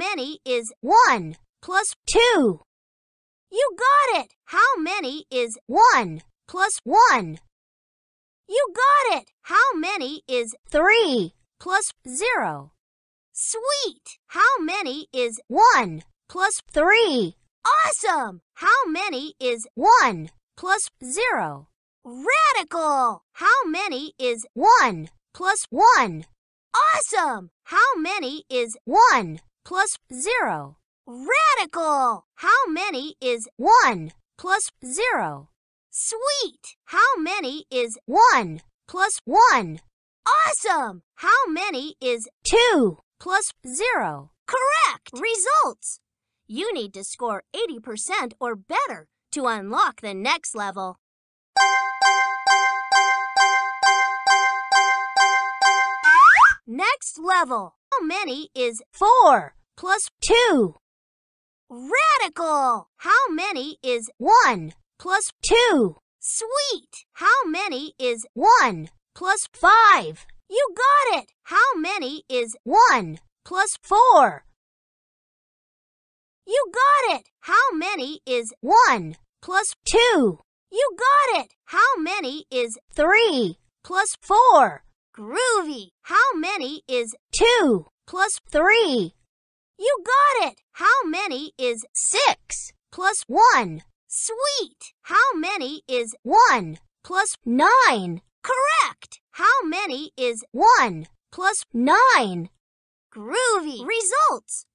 many is 1 plus 2 You got it. How many is 1 plus 1 You got it. How many is 3 plus 0? Sweet. How many is 1 plus 3 awesome? How many is 1 plus 0? Radical. How many is 1 plus 1 awesome? How many is 1 plus 0? Radical. How many is 1 plus 0? Sweet. How many is 1 plus 1 awesome? How many is 2 plus 0? Correct. Results. You need to score 80% or better to unlock the next level. Next level. How many is 4 plus 2 radical? How many is 1 plus 2 sweet? How many is 1 plus 5 You got it. How many is 1 plus 4 You got it. How many is 1 plus 2 You got it. How many is 3 plus 4 groovy? How many is 2 plus 3 You got it. How many is 6 plus 1 sweet? How many is 1 plus 9 correct? How many is 1 plus 9 groovy? Results.